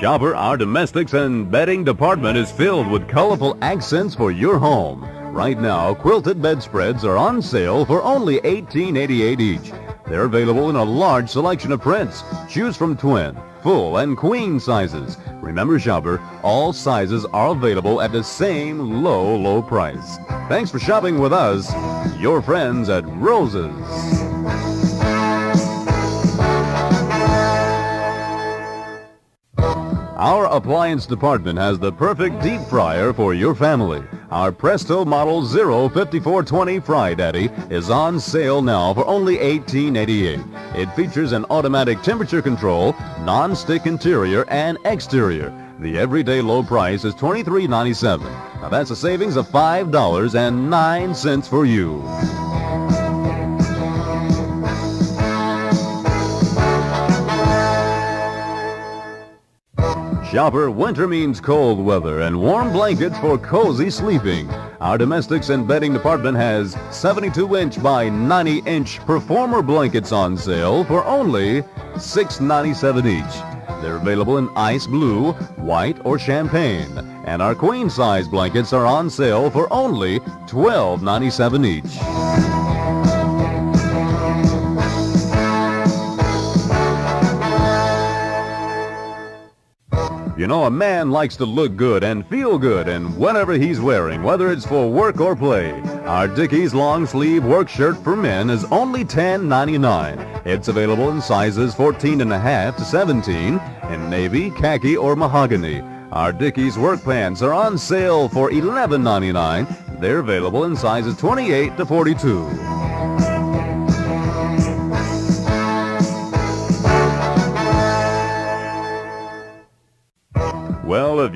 Shopper, our domestics and bedding department is filled with colorful accents for your home. Right now, quilted bedspreads are on sale for only $18.88 each. They're available in a large selection of prints. Choose from twin, full, and queen sizes. Remember, shopper, all sizes are available at the same low, low price. Thanks for shopping with us, your friends at Rose's. Our appliance department has the perfect deep fryer for your family. Our Presto Model 05420 Fry Daddy is on sale now for only $18.88. It features an automatic temperature control, non-stick interior, and exterior. The everyday low price is $23.97. Now that's a savings of $5.09 for you. Shopper, winter means cold weather and warm blankets for cozy sleeping. Our domestics and bedding department has 72-inch by 90-inch performer blankets on sale for only $6.97 each. They're available in ice blue, white, or champagne. And our queen size blankets are on sale for only $12.97 each. You know, a man likes to look good and feel good and whatever he's wearing, whether it's for work or play. Our Dickies long sleeve work shirt for men is only $10.99. It's available in sizes 14 and a half to 17 in navy, khaki, or mahogany. Our Dickies work pants are on sale for $11.99. They're available in sizes 28 to 42.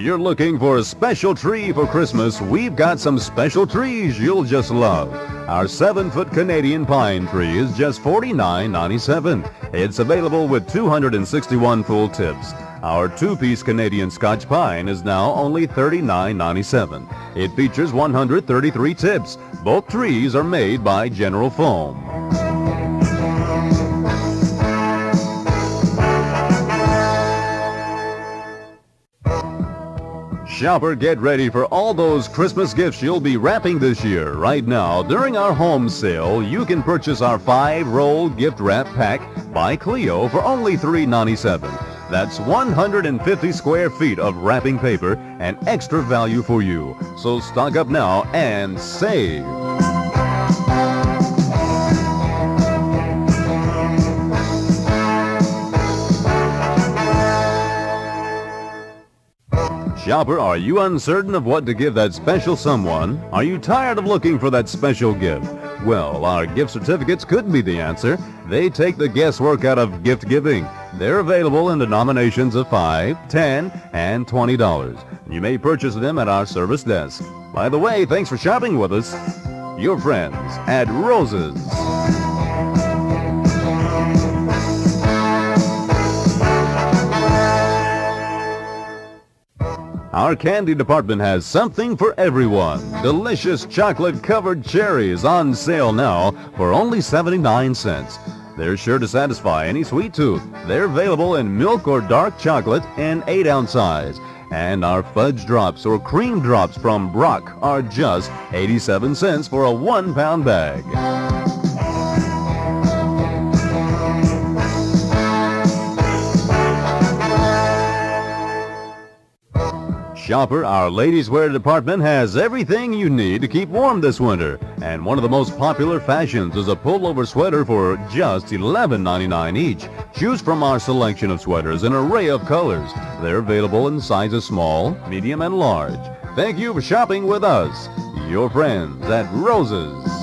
You're looking for a special tree for Christmas, we've got some special trees you'll just love. Our 7-foot Canadian pine tree is just $49.97. It's available with 261 full tips. Our two-piece Canadian Scotch pine is now only $39.97. It features 133 tips. Both trees are made by General Foam. Shopper, get ready for all those Christmas gifts you'll be wrapping this year. Right now, during our home sale, you can purchase our five-roll gift wrap pack by Cleo for only $3.97. That's 150 square feet of wrapping paper and extra value for you. So stock up now and save. Shopper, are you uncertain of what to give that special someone? Are you tired of looking for that special gift? Well, our gift certificates could be the answer. They take the guesswork out of gift giving. They're available in denominations of 5 10 and $20. You may purchase them at our service desk. By the way, thanks for shopping with us. Your friends at Rose's. Our candy department has something for everyone. Delicious chocolate-covered cherries on sale now for only 79 cents. They're sure to satisfy any sweet tooth. They're available in milk or dark chocolate in 8-ounce size. And our fudge drops or cream drops from Brock are just 87 cents for a one-pound bag. Shopper, our ladies' wear department has everything you need to keep warm this winter. And one of the most popular fashions is a pullover sweater for just $11.99 each. Choose from our selection of sweaters in an array of colors. They're available in sizes small, medium, and large. Thank you for shopping with us. Your friends at Rose's.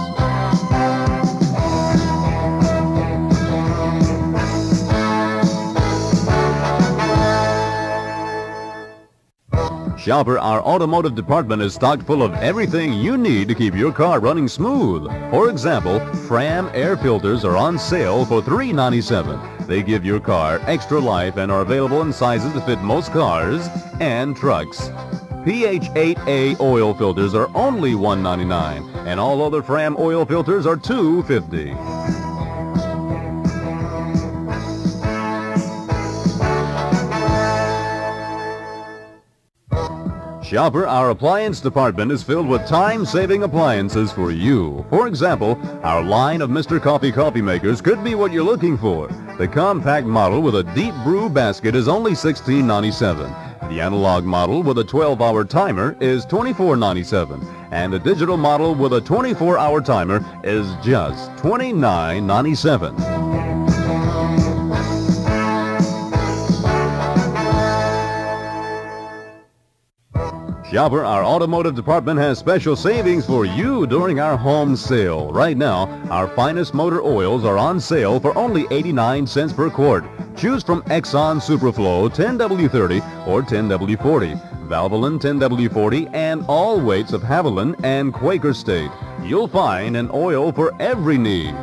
Shopper, our automotive department is stocked full of everything you need to keep your car running smooth. For example, Fram air filters are on sale for $3.97. They give your car extra life and are available in sizes to fit most cars and trucks. PH8A oil filters are only $1.99 and all other Fram oil filters are $2.50. Shopper, our appliance department is filled with time-saving appliances for you. For example, our line of Mr. Coffee coffee makers could be what you're looking for. The compact model with a deep brew basket is only $16.97. The analog model with a 12-hour timer is $24.97. And the digital model with a 24-hour timer is just $29.97. Shopper, our automotive department has special savings for you during our home sale. Right now, our finest motor oils are on sale for only 89 cents per quart. Choose from Exxon Superflo 10W30 or 10W40, Valvoline 10W40, and all weights of Havoline and Quaker State. You'll find an oil for every need.